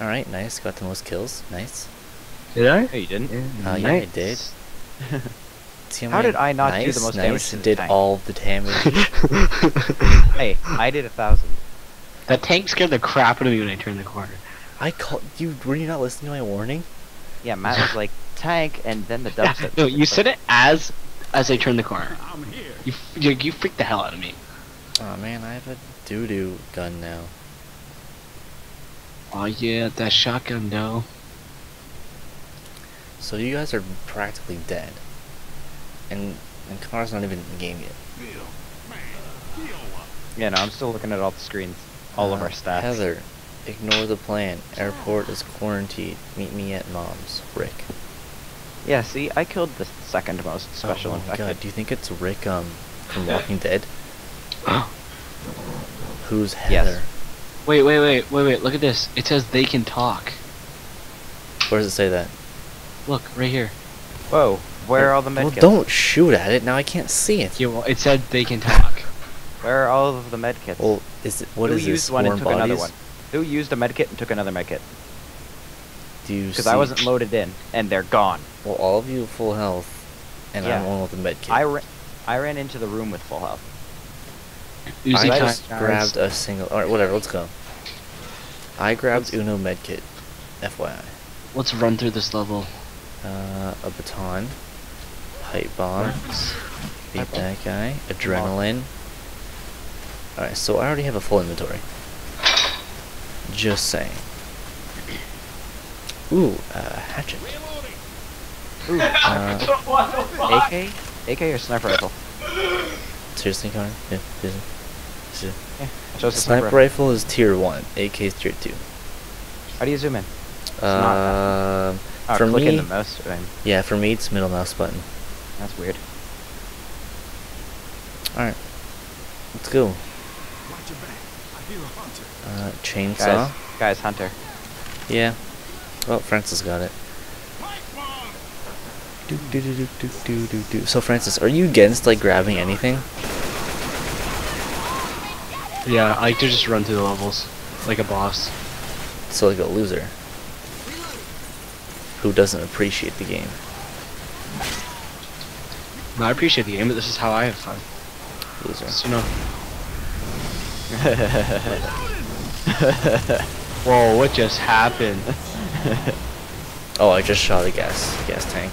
Alright, nice. Got the most kills. Nice. Did I? No, you didn't. Uh, yeah, I did. See How did I not do the most nice, damage to the did tank? all the damage. Hey, I did a thousand. that tank scared the crap out of me when I turned the corner. I called you. Were you not listening to my warning? Yeah, Matt was like tank, and then the Yeah, dubstep. no, you said it as as I turned the corner. You f- you, you freaked the hell out of me. Oh man, I have a doo doo gun now. Oh yeah, that shotgun though. So you guys are practically dead, and and Connor's not even in the game yet. Yeah, no, I'm still looking at all the screens, all of Uh, our stats. Heather, ignore the plan. Airport is quarantined. Meet me at mom's. Rick. Yeah, see, I killed the second most special oh my infected. god, do you think it's Rick um from Walking Dead? Oh. Who's Yes. Heather? Wait, wait, wait, wait, wait. Look at this. It says they can talk. Where does it say that? Look right here. Whoa, where are all the Well, medkits? don't shoot at it. Now I can't see it. Yeah, well, it said they can talk. Where are all of the medkits? Well, is it what Who is used this? one and foreign took another one? Who used a medkit and took another medkit? Do you Because? I wasn't loaded in, and they're gone. Well, all of you full health, and I'm one with the medkit. I, ra- I ran into the room with full health. Uzi I just grabbed a single. Alright, whatever. Let's go. I grabbed Uno medkit. FYI. Let's run through this level. Uh, a baton, pipe bombs, beat that guy, adrenaline. Alright, so I already have a full inventory. Just saying. Ooh, uh, hatchet. Ooh, Uh, AK? AK or sniper rifle? seriously, Connor? Yeah, seriously. seriously. Yeah, shows the Sniper rifle is tier 1, AK is tier 2. How do you zoom in? Uh, Oh, for click me, the mouse. I mean, yeah, for me it's middle mouse button. that's weird. Alright, let's go. Uh, chainsaw. Guys, guys, Hunter. Yeah. Well, Francis got it. Do, do, do, do, do, do, do. So, Francis, are you against like grabbing anything? Yeah, I like to just run through the levels like a boss. So, like a loser who doesn't appreciate the game. No, I appreciate the game, but this is how I have fun. Loser. You know. Whoa, what just happened? Oh, I just shot a gas gas tank.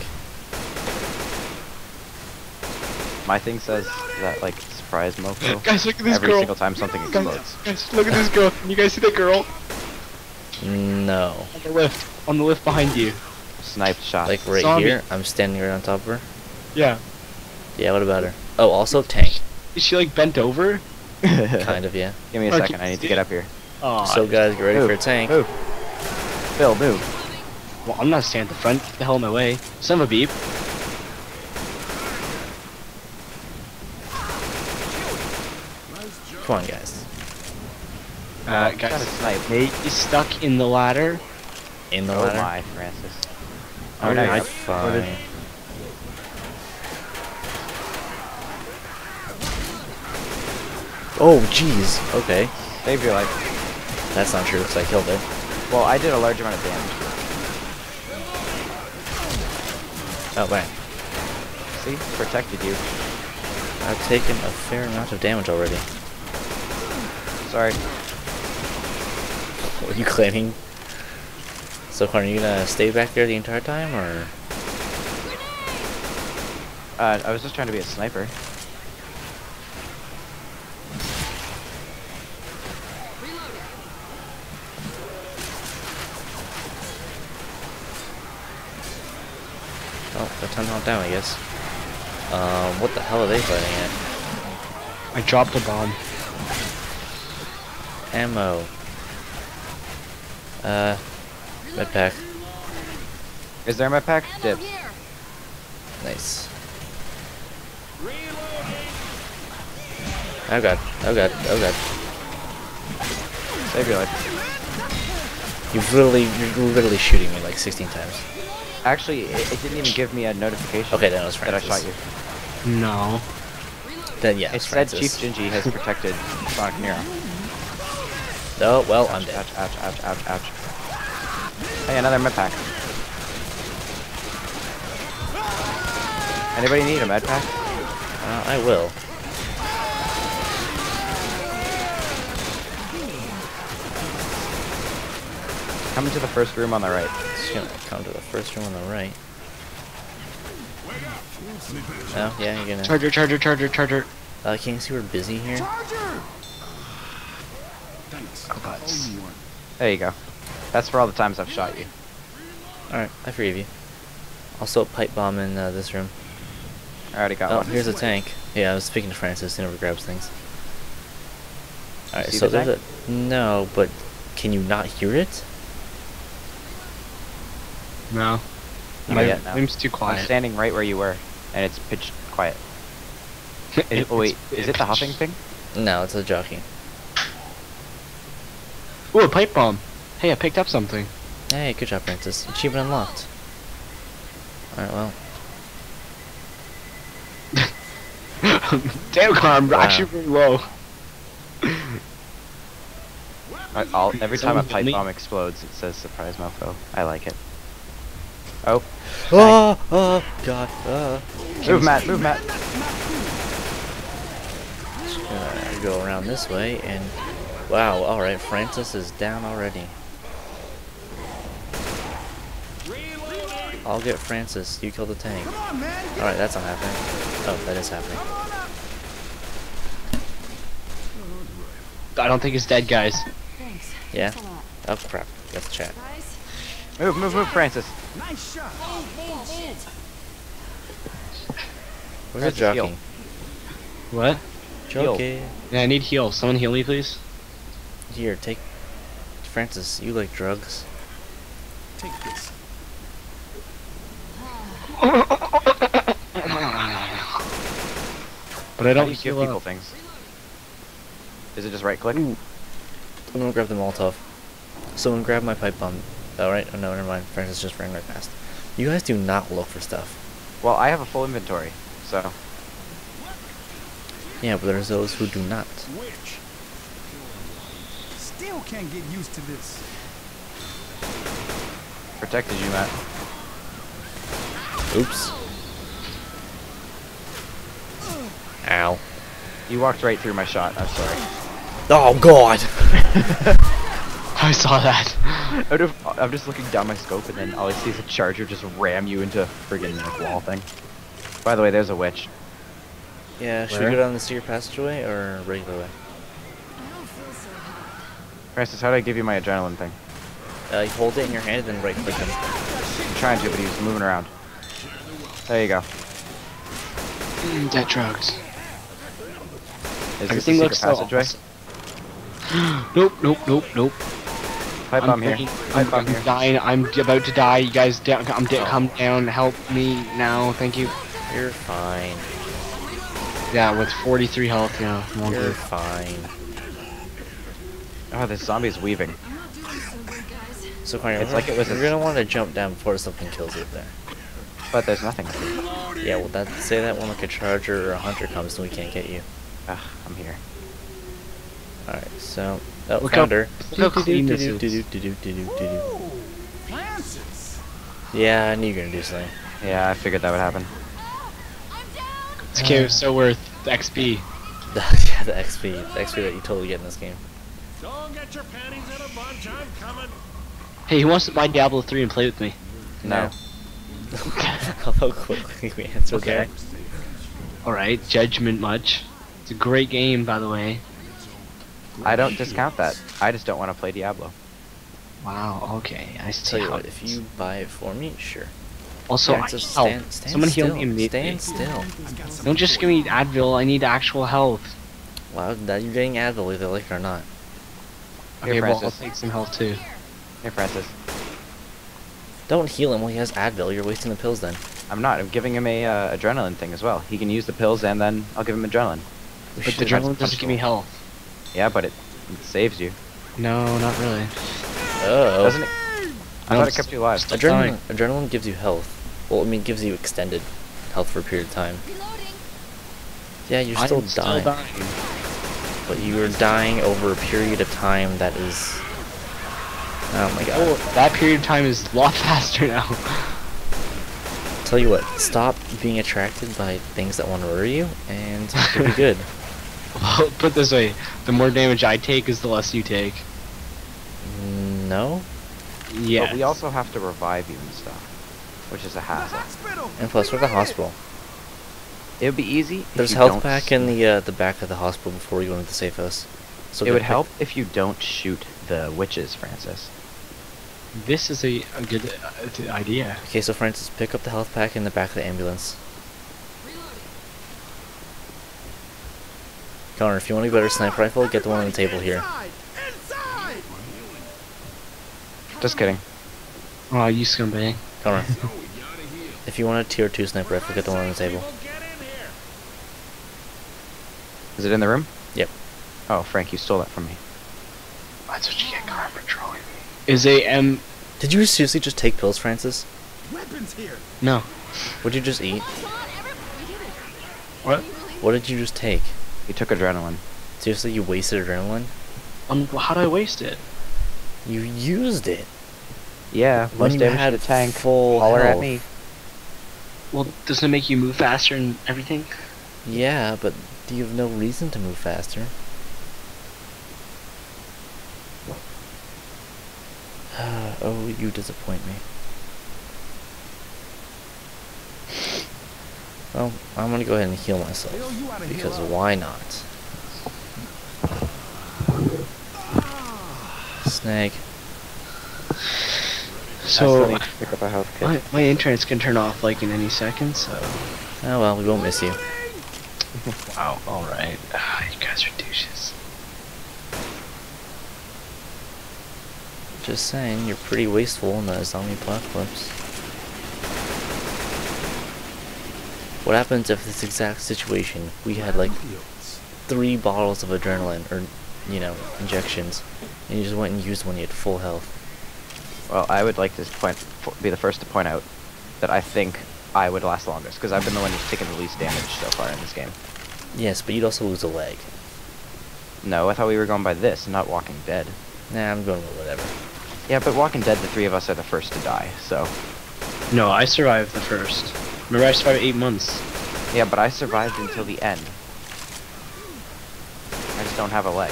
My thing says that like surprise mofo Guys, look at this every girl. single time something explodes. Guys, guys, look at this girl. Can you guys see that girl? No. On the lift. On the lift behind you. Sniped shot. Like right Zombie. here. I'm standing right on top of her. Yeah. Yeah, what about her? Oh, also tank. Is she like bent over? kind of, yeah. Give me a second. I need to get up here. Oh, So, guys, get ready Move, for a tank. Move. Bill, move. well, I'm not standing at the front. Get the hell in my way. Son of a beep. Come on, guys. Uh, I'm trying to guys, snipe. Nate is stuck in the ladder. In the Oh ladder. my, Francis. Oh, Oh, no, you're it's up. What is- fine. Oh, jeez. Okay. Save your life. That's not true, because I killed it. Well, I did a large amount of damage. Oh, man. See? Protected you. I've taken a fair amount of damage already. Sorry. What are you claiming? So, Connor, are you gonna stay back there the entire time, or...? Uh, I was just trying to be a sniper. Oh, they're ten out down, I guess. Um, what the hell are they fighting at? I dropped a bomb. Ammo. Uh, med pack. Is there my pack? Dibs. Nice. Oh god, oh god, oh god. Save your life. You've literally, you're literally shooting me like 16 times. Actually, it, it didn't even give me a notification Okay, then it was that I Francis. shot you. No. Then yeah, It it's said Francis. Chief Gingy has protected Sonic Nero. Oh, well, I'm Ouch, dead. ouch, ouch, ouch, ouch, ouch. Hey, another med pack. Anybody need a med pack? Uh, I will. Come into the first room on the right. Just gonna come to the first room on the right. Oh, yeah, you're gonna. Charger, charger, charger, charger. Uh, can you see we're busy here? Oh, God. There you go. That's for all the times I've shot you. Alright, I forgive you. Also, a pipe bomb in uh, this room. I already got Oh, one. here's a tank. Yeah, I was speaking to Francis. He never grabs things. Alright, so the there's a no, but can you not hear it? No. Not My yet, no. room's too I'm standing right where you were, and it's pitch quiet. Is- oh wait, is it the huffing thing? No, it's a jockey. Ooh, a pipe bomb. Hey, I picked up something. Hey, good job, Francis. Achievement unlocked. Alright, well. Damn, car, I'm Wow. actually pretty low. I, I'll, every time a pipe bomb explodes, it says surprise mofo. I like it. Oh, Oh, oh, God. Uh. move Matt, move Matt. Just gonna go around this way and. Wow, alright, Francis is down already. I'll get Francis. You kill the tank. Alright, that's not happening. Oh, that is happening. I don't think he's dead, guys. Thanks. Yeah? Thanks a lot. Oh, crap. That's chat. Move, move, move, Francis. Where's the Francis, jockey? heal. What? Heal. Jockey. Yeah, I need heal. Someone heal me, please. Here, take. Francis, you like drugs. Take this. But I don't do you give people up. things? Is it just right click? Someone grab the Molotov. Someone grab my pipe bomb. Oh, Alright, oh no, never mind. Francis just ran right past. You guys do not look for stuff. Well, I have a full inventory, so Yeah, but there's those who do not. Which? Still can't get used to this. protected you, Matt. Oops. Ow. You walked right through my shot. I'm sorry. Oh god! I saw that. Out of, I'm just looking down my scope, and then all I see is a charger just ram you into a friggin' like, wall thing. By the way, there's a witch. Yeah, should Where? we go down the secret passageway or regular way? I don't feel so hot. Francis, how do I give you my adrenaline thing? Uh, you hold it in your hand and then right click him. I'm trying to, but he's moving around. There you go. Mm, dead drugs. Is Everything this the looks secret so passageway? awesome. nope, nope, nope, nope. Pipe I'm bomb here. Pipe I'm, bomb I'm here. dying. I'm about to die. You guys, down, I'm Oh. dead. Come down. Help me now. Thank you. You're fine. Yeah, with 43 health, yeah. You're good. fine. Oh, this zombie's weaving. So Cornel, it's like it was. You're gonna want to jump down before something kills you there. But there's nothing. Yeah, well, that say that when like a charger or a hunter comes and we can't get you. Ugh, I'm here. All right, so that look founder. Look. Yeah, I knew you were gonna do something. Yeah, I figured that would happen. It's cute. So worth the XP. yeah, the XP, the XP that you totally get in this game. Don't get your panties in a bunch. I'm coming. Hey, who wants to buy Diablo 3 and play with me? No. How quickly we answered Okay. that. Alright, Judgment Much. It's a great game, by the way. I don't discount that. I just don't want to play Diablo. Wow, okay. I see Tell you what, if you buy it for me, sure. Also, Yeah, I just help. Oh, stand, stand Someone still. heal me immediately. Stand still. Don't just give me Advil, I need actual health. Wow, that you're getting Advil whether you like it or not. Here, Okay, well, I'll Francis. take some health too. Here, Francis. Don't heal him while he has Advil. You're wasting the pills then. I'm not. I'm giving him a uh, adrenaline thing as well. He can use the pills, and then I'll give him adrenaline. We But the adrenaline doesn't give me health. Yeah, but it, it saves you, No, not really. Oh. doesn't it? I No, thought it kept you alive. Adrenaline, adrenaline gives you health. Well, I mean, gives you extended health for a period of time. Yeah, you're I still dying, but you are dying over a period of time that is Oh my god. Oh, that period of time is a lot faster now. Tell you what, stop being attracted by things that want to murder you, and you'll be good. well, put this way, the more damage I take is the less you take. No? Yeah. But we also have to revive you and stuff, which is a hassle. And plus, we're at the hospital. It would be easy. if There's you health don't pack in the uh, the back of the hospital before you go into the safe house. So it would pick- help if you don't shoot the witches, Francis. This is a, a good uh, idea. Okay, so Francis, pick up the health pack in the back of the ambulance. Connor, if you want a better sniper rifle, get the one on the table here. Just kidding. Oh, you scumbag. Connor, if you want a tier 2 sniper rifle, get the one on the table. Get in here. Is it in the room? Yep. Oh, Frank, you stole that from me. That's what you get, car patrolling. Is a M? Did you seriously just take pills, Francis? Weapons here. No. What did you just eat? What? What did you just take? You took adrenaline. Seriously, you wasted adrenaline? Um, how do I waste it? You used it. Yeah, When most you had a tank. full Holler at me. Well, doesn't it make you move faster and everything? Yeah, but you have no reason to move faster. oh, you disappoint me. Well, I'm gonna go ahead and heal myself. Because why not? Snag. So pick up a my my internet's gonna turn off like in any second. So. Oh well, we won't miss you. Wow. All right. Ah, you guys are douches. Just saying, you're pretty wasteful in the zombie apocalypse. What happens if this exact situation, we had like three bottles of adrenaline, or, you know, injections, and you just went and used one, you had full health? Well, I would like to point, be the first to point out that I think I would last the longest because I've been the one who's taken the least damage so far in this game. Yes, but you'd also lose a leg. No, I thought we were going by this, not Walking Dead. Nah, I'm going with whatever. Yeah, but Walking Dead, the three of us are the first to die, so. No, I survived the first. Remember, I survived eight months. Yeah, but I survived until the end. I just don't have a leg.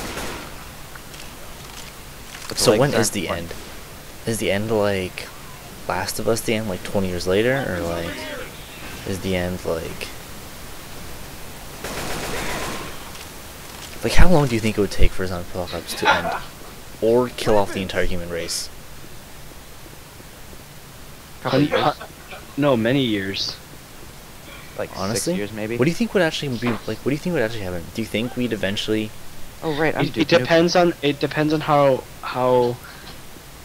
But So when is the important. end? Is the end like Last of Us the end like 20 years later or like is the end like like how long do you think it would take for zombie apocalypse to end or kill off the entire human race? Couple Hun- years, hun- no, many years. like Honestly, six years maybe. What do you think would actually be like? What do you think would actually happen? Do you think we'd eventually? Oh right, I'm It, it depends on it depends on how how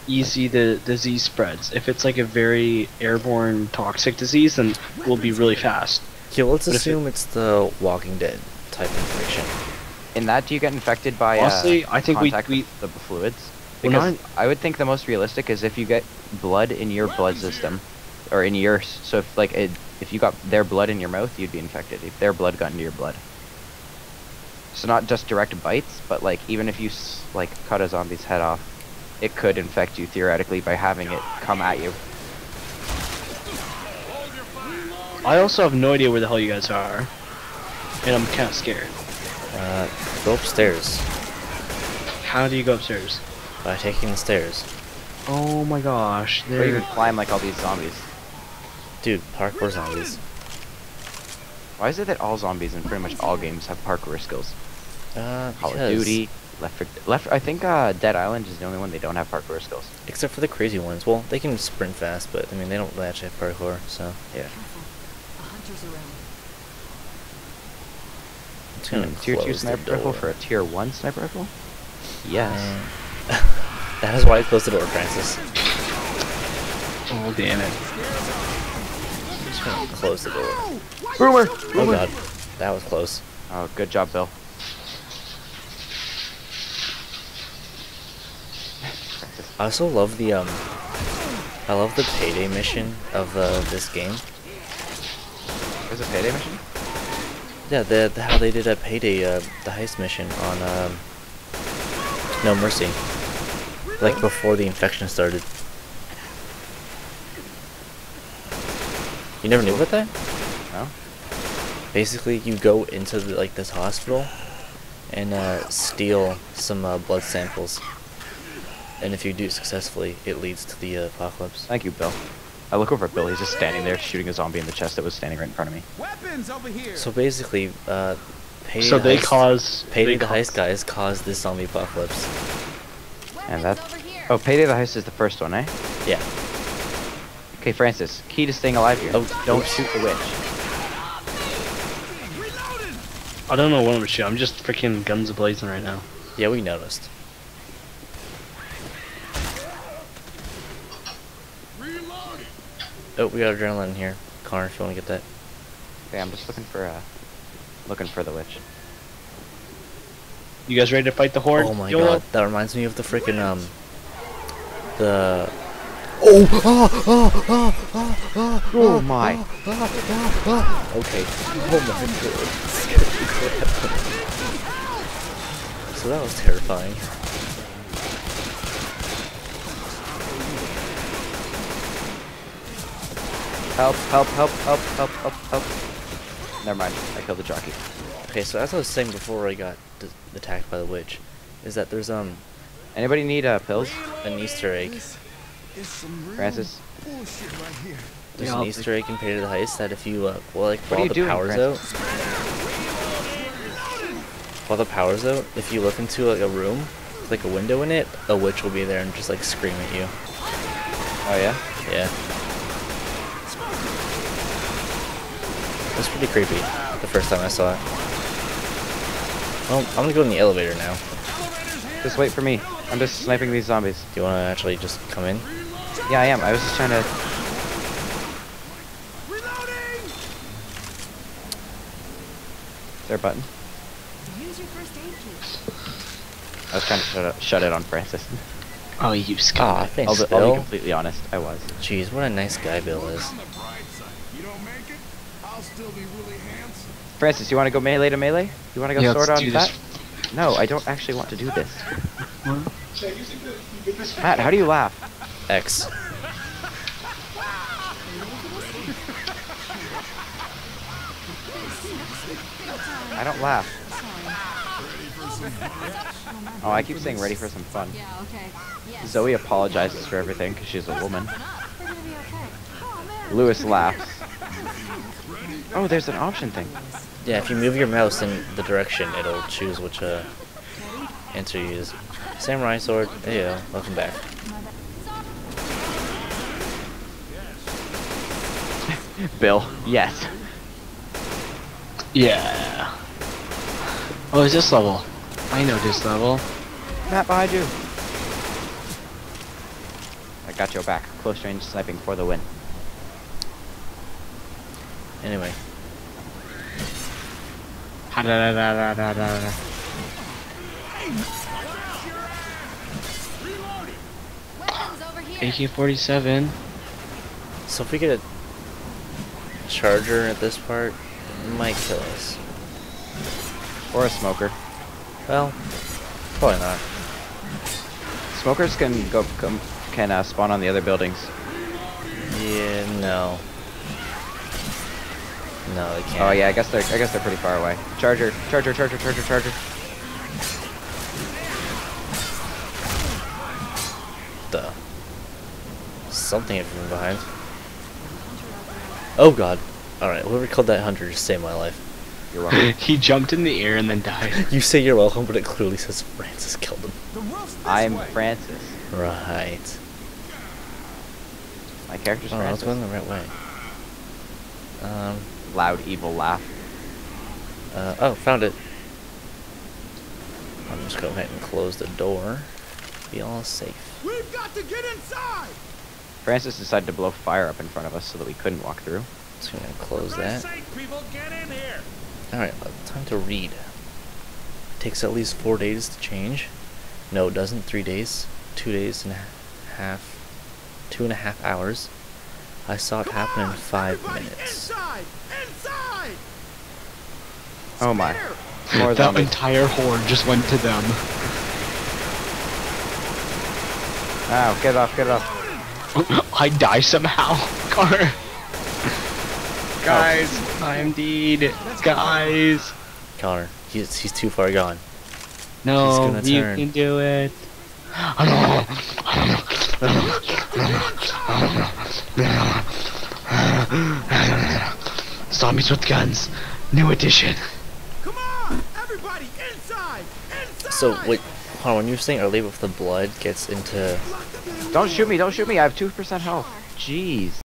easy the disease spreads. If it's like a very airborne toxic disease, then we'll be really fast. Okay, well, let's But if it- assume it's the Walking Dead type infection. In that, do you get infected by Honestly, uh, I think we- we- the fluids? Well, Because not- I would think the most realistic is if you get blood in your blood system, or in your so if like it, if you got their blood in your mouth, you'd be infected. If their blood got into your blood. So not just direct bites, but like even if you like cut a zombie's head off, it could infect you theoretically by having it come at you. I also have no idea where the hell you guys are, and I'm kind of scared. Uh, go upstairs How do you go upstairs? by taking the stairs, Oh my gosh, Or you there. could climb like all these zombies. dude. Parkour zombies. Why is it that all zombies in pretty much all games have parkour skills? Uh, Call of Duty, Left 4 Left. I think uh, Dead Island is the only one they don't have parkour skills. Except for the crazy ones. Well, they can sprint fast, but I mean they don't actually have parkour. So Yeah. A hunter's around. It's gonna tier two close the sniper rifle for a tier one sniper rifle? Yes. Uh, that is why I closed the door, Francis. Oh damn it. Just gonna close the door. Boomer. Oh god, that was close. Oh, good job, Bill. I also love the um, I love the payday mission of uh, this game. There's a payday mission. Yeah, the, the how they did a payday uh, the heist mission on um, No Mercy. like before the infection started. You never knew about that? No. Basically, you go into the, like this hospital and uh, steal some uh, blood samples, and if you do successfully, it leads to the uh, apocalypse. Thank you, Bill. I look over at Bill. He's just standing there shooting a zombie in the chest that was standing right in front of me. Weapons over here. So basically, uh, Payday So the they Heist- cause Payday they the cause- Heist guys caused this zombie apocalypse. And that. Oh, Payday the Heist is the first one, eh? Yeah. Okay, Francis. Key to staying alive here. Oh, don't shoot the witch. I don't know what I'm shooting. I'm just freaking guns a blazing right now. Yeah, we noticed. Reloading. Oh, we got adrenaline in here. Connor, if you want to get that. Okay, I'm just looking for uh, looking for the witch. You guys ready to fight the horde? Oh my YOLO? god, that reminds me of the freaking um, the. Oh! Ah, ah, ah, ah, ah, Oh my. ah, ah, ah, ah. Okay. Oh my god. Scared the crap. So that was terrifying. Help! Help! Help! Help! Help! Help! Help! Never mind. I killed the jockey. Okay, so as I was saying before I got d- attacked by the witch, is that there's um Anybody need uh, pills? an Easter egg. This is some Francis? right here. There's Yeah, an I'll Easter egg in Payday the Heist that if you uh, well like What the doing, power's Francis? out, while the power's out, if you look into like a room, like a window in it, a witch will be there and just like scream at you. Oh yeah. Yeah. It's pretty creepy. The first time I saw it. Well, I'm gonna go in the elevator now. Just wait for me. I'm just sniping these zombies. Do you wanna actually just come in? Yeah, I am. I was just trying to. Reloading. Is there a button? Use your first aid kit. I was trying to shut it, shut it on Francis. Oh, you ah, Aw, scum. thanks, I'll, be, I'll be completely honest. I was. Jeez, what a nice guy Bill is. I'll still be really handsome. Francis, you want to go melee to melee? You want to go Yeah, sword on do that? No, I don't actually want to do this. Matt, how do you laugh? X. I don't laugh. Oh, I keep saying ready for some fun. Yeah, okay. Yes. Zoey apologizes for everything because she's a woman. We're gonna be okay. Oh. Louis laughs. Oh, there's an option thing. Yeah, if you move your mouse in the direction, it'll choose which uh, answer you use. Samurai sword. There you go. Welcome back. Bill, yes. Yeah. Oh, is this level? I know this level. Matt, behind you. I got your back. Close range sniping for the win. Anyway, Ha-da-da-da-da-da-da. Weapons. AK-47. so if we get a charger at this part, it might kill us. Or a smoker. Well, probably not. Smokers can go come, can uh, spawn on the other buildings. Yeah, no. No, they can't. Oh yeah, I guess they're I guess they're pretty far away. Charger, charger, charger, charger, charger. The something hit from behind. Oh god. Alright, whoever killed that hunter just saved my life. You're welcome. he jumped in the air and then died. You say you're welcome, but it clearly says Francis killed him. The I'm way. Francis. Right. My character's Oh, I was Francis. going the right way. Um, Loud evil laugh. uh, oh, found it. I'm just going ahead and close the door. Be all safe. We've got to get inside. Francis decided to blow fire up in front of us so that we couldn't walk through. Just gonna close that. Christ's sake, people, get in here. Alright, uh, time to read. It Takes at least four days to change. No, it doesn't. Three days. Two days and a half. Two and a half hours. I saw it Come happen in five minutes. Inside. Inside. Oh my. Square. More that zombies. entire horde just went to them. Oh, get off, get off. I die somehow. Connor. Guys, oh. I am deed. Guys. Connor, he's he's too far gone. No, gonna you turn. can do it. Zombies with guns. New edition. Come on! Everybody, inside! Inside! So wait, hold on. When you were saying earlier, if the blood gets into Don't shoot me, don't shoot me. I have 2% health. Jeez.